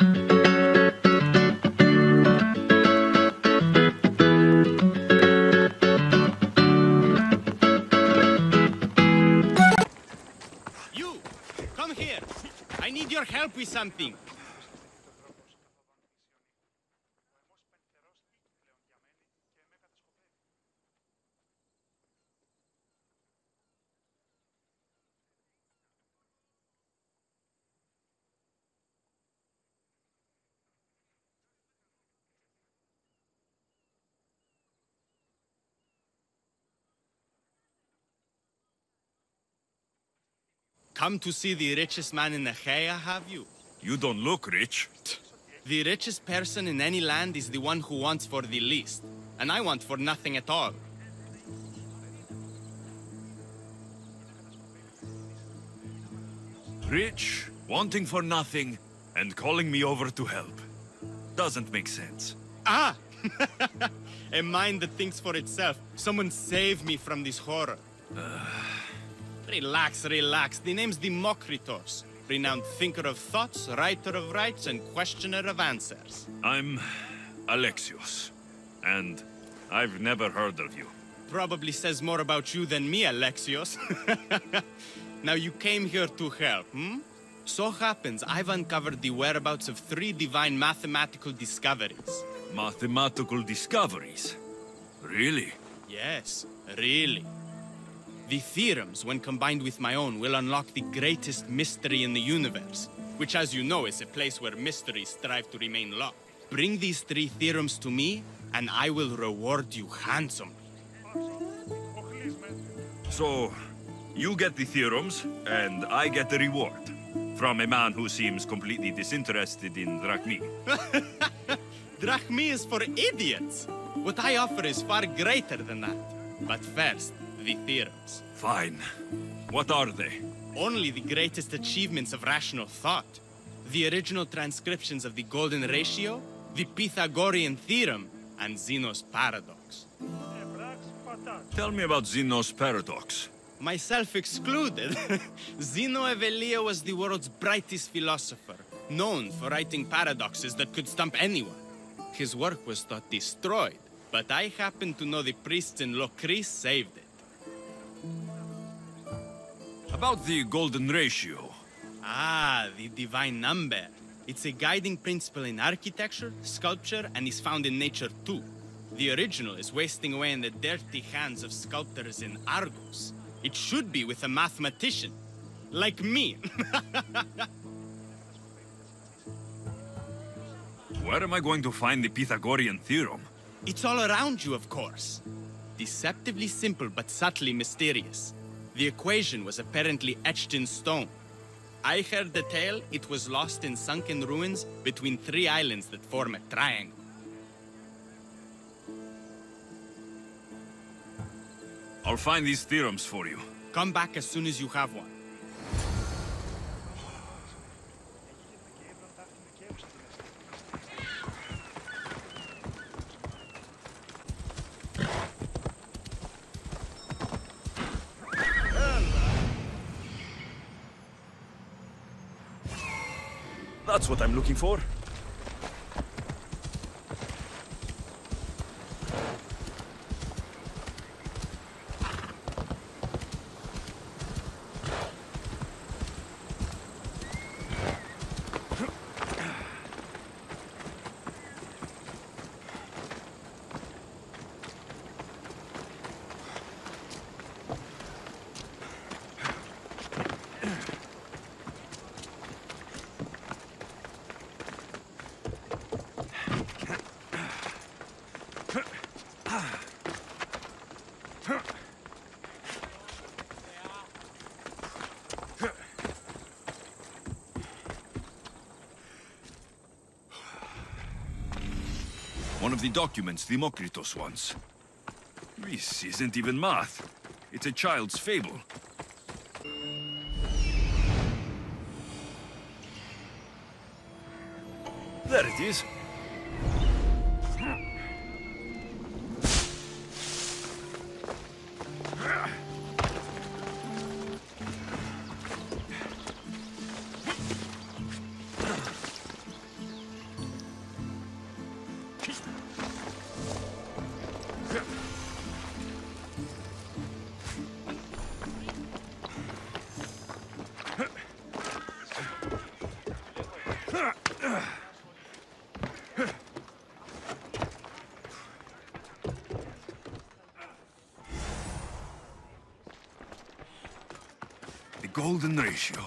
You! Come here! I need your help with something. Come to see the richest man in Achaia, have you? You don't look rich. The richest person in any land is the one who wants for the least, and I want for nothing at all. Rich, wanting for nothing, and calling me over to help. Doesn't make sense. Ah! A mind that thinks for itself. Someone save me from this horror. Relax, relax. The name's Demokritos. Renowned thinker of thoughts, writer of rights, and questioner of answers. I'm Alexios, and I've never heard of you. Probably says more about you than me, Alexios. now you came here to help, hmm? So happens I've uncovered the whereabouts of three divine mathematical discoveries. Mathematical discoveries. Really? Yes, really. The theorems, when combined with my own, will unlock the greatest mystery in the universe, which, as you know, is a place where mysteries strive to remain locked. Bring these three theorems to me, and I will reward you handsomely. So, you get the theorems, and I get the reward. From a man who seems completely disinterested in Drachmae. Drachmae is for idiots. What I offer is far greater than that. But first, the theorems. Fine. What are they? Only the greatest achievements of rational thought. The original transcriptions of the Golden Ratio, the Pythagorean Theorem, and Zeno's Paradox. Tell me about Zeno's paradox. Myself excluded. Zeno of Elea was the world's brightest philosopher, known for writing paradoxes that could stump anyone. His work was thought destroyed, but I happen to know the priests in Lokris saved it. About the golden ratio. Ah, the divine number. It's a guiding principle in architecture, sculpture, and is found in nature too. The original is wasting away in the dirty hands of sculptors in Argos. It should be with a mathematician. Like me. Where am I going to find the Pythagorean theorem? it's all around you, of course. Deceptively simple, but subtly mysterious. The equation was apparently etched in stone. I heard the tale it was lost in sunken ruins between three islands that form a triangle. I'll find these theorems for you. Come back as soon as you have one. That's what I'm looking for. Of the documents Demokritos wants. This isn't even math. It's a child's fable. There it is. Golden ratio.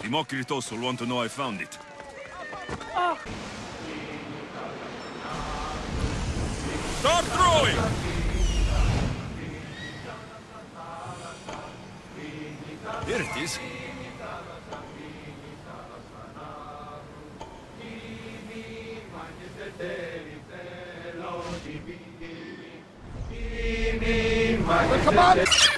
Demokritos will want to know I found it. Start throwing! Here it is. Come on!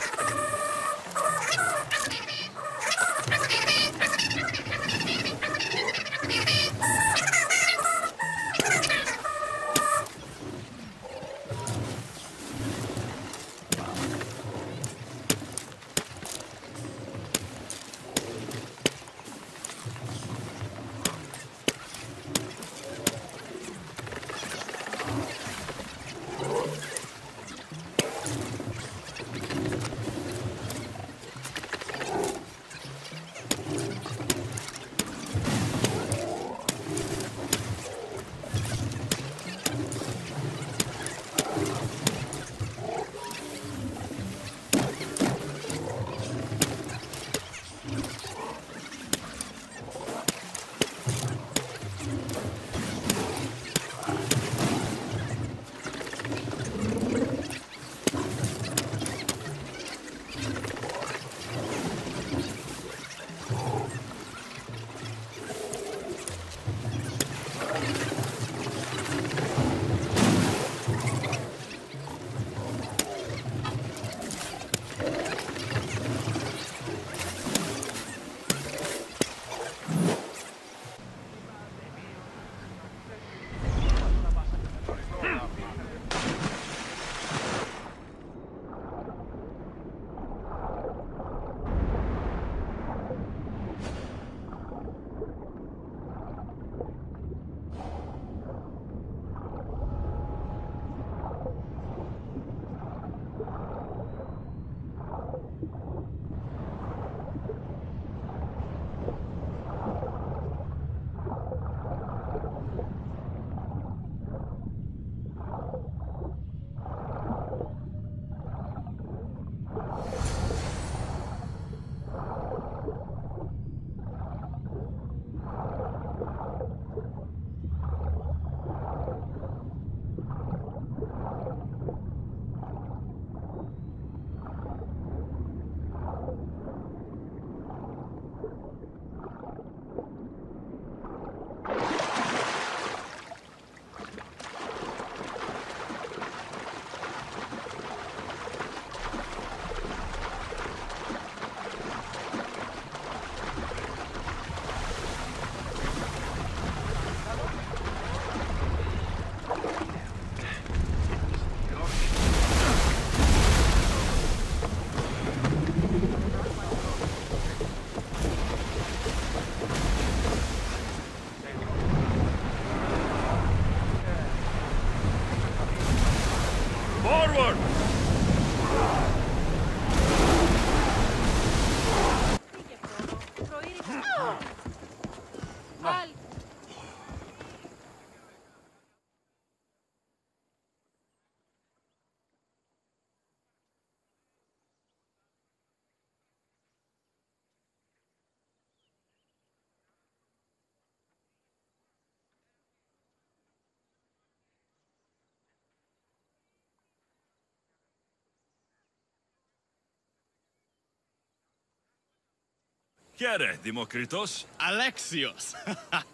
Here, Demokritos. Alexios!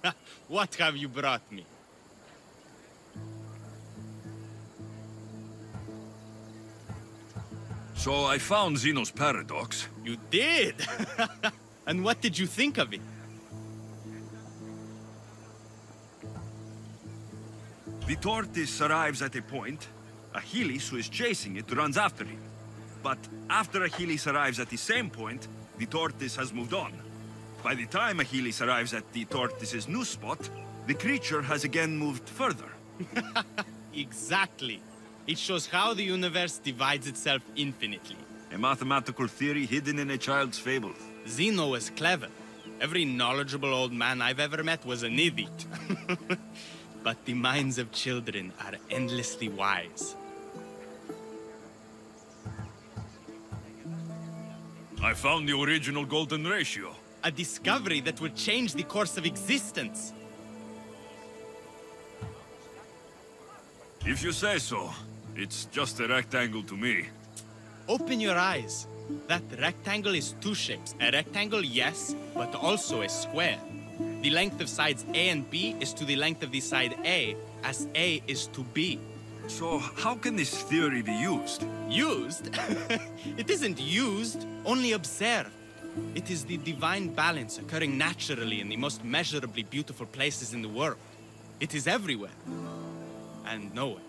what have you brought me? So I found Zeno's paradox. You did? and what did you think of it? The tortoise arrives at a point. Achilles, who is chasing it, runs after him. But after Achilles arrives at the same point, the tortoise has moved on. By the time Achilles arrives at the tortoise's new spot, the creature has again moved further. Exactly. It shows how the universe divides itself infinitely. A mathematical theory hidden in a child's fable. Zeno was clever. Every knowledgeable old man I've ever met was an idiot. but the minds of children are endlessly wise. I found the original golden ratio. A discovery that would change the course of existence. If you say so, it's just a rectangle to me. Open your eyes. That rectangle is two shapes. A rectangle, yes, but also a square. The length of sides A and B is to the length of the side A, as A is to B. So, how can this theory be used? Used? it isn't used, only observe. It is the divine balance occurring naturally in the most measurably beautiful places in the world. It is everywhere. And nowhere.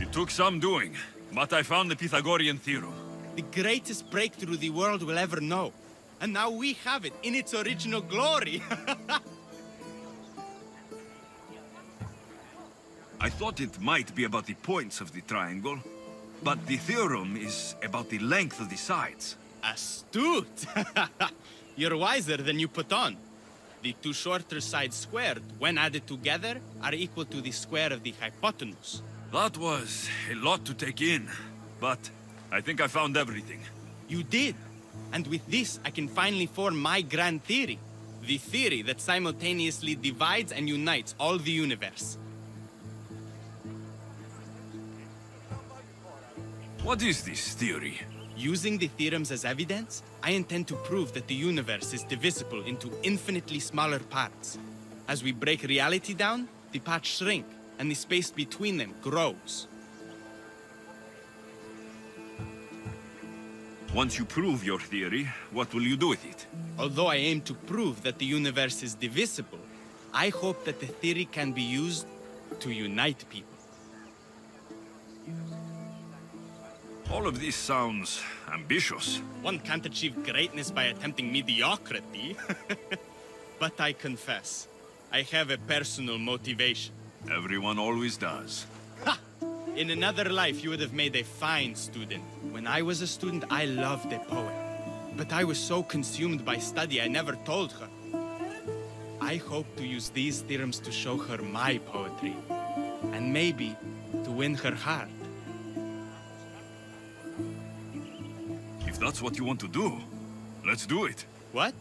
It took some doing, but I found the Pythagorean theorem. The greatest breakthrough the world will ever know. And now we have it in its original glory. I thought it might be about the points of the triangle, but the theorem is about the length of the sides. Astute! You're wiser than you put on. The two shorter sides squared, when added together, are equal to the square of the hypotenuse. That was a lot to take in, but I think I found everything. You did. And with this, I can finally form my grand theory. The theory that simultaneously divides and unites all the universe. What is this theory? Using the theorems as evidence, I intend to prove that the universe is divisible into infinitely smaller parts. As we break reality down, the parts shrink, and the space between them grows. Once you prove your theory, what will you do with it? Although I aim to prove that the universe is divisible, I hope that the theory can be used to unite people. All of this sounds ambitious. One can't achieve greatness by attempting mediocrity. but I confess, I have a personal motivation. Everyone always does. Ha! In another life, you would have made a fine student. When I was a student, I loved a poet. But I was so consumed by study, I never told her. I hope to use these theorems to show her my poetry. And maybe to win her heart. If that's what you want to do, let's do it. What?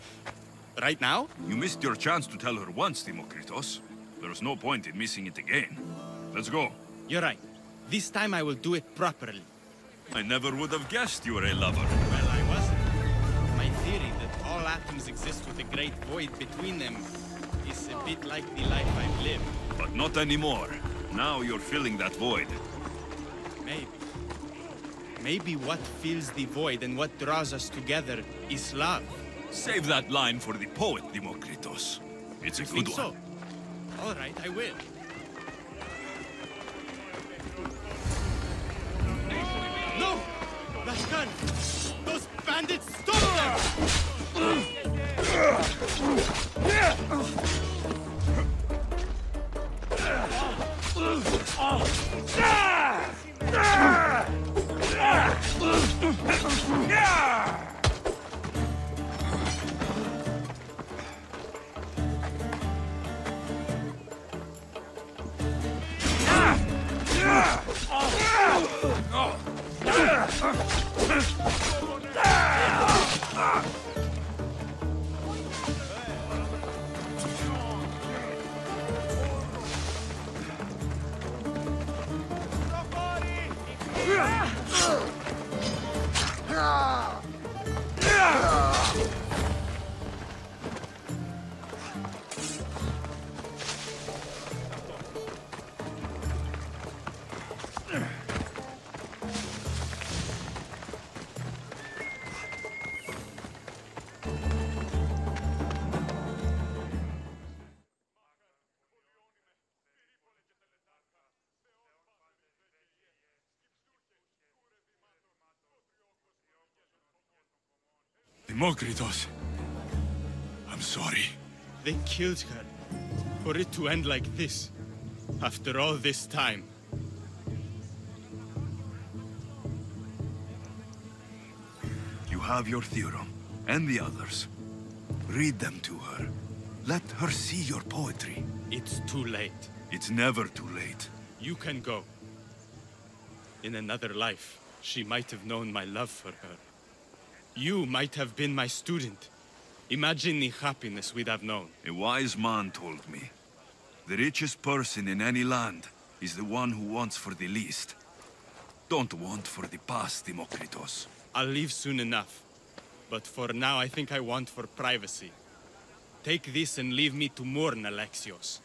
right now? You missed your chance to tell her once, Demokritos. There's no point in missing it again. Let's go. You're right. This time I will do it properly. I never would have guessed you were a lover. Well, I wasn't. My theory that all atoms exist with a great void between them is a bit like the life I've lived. But not anymore. Now you're filling that void. Maybe. Maybe what fills the void and what draws us together is love. Save that line for the poet, Demokritos. It's a You good think one. so? All right, I will. No! That gun! Those bandits stole them! Oh! Demokritos. I'm sorry. They killed her. For it to end like this. After all this time. You have your theorem, and the others. Read them to her. Let her see your poetry. It's too late. It's never too late. You can go. In another life, she might have known my love for her. You might have been my student. Imagine the happiness we'd have known. A wise man told me. The richest person in any land is the one who wants for the least. Don't want for the past, Demokritos. I'll leave soon enough. But for now, I think I want for privacy. Take this and leave me to mourn, Alexios.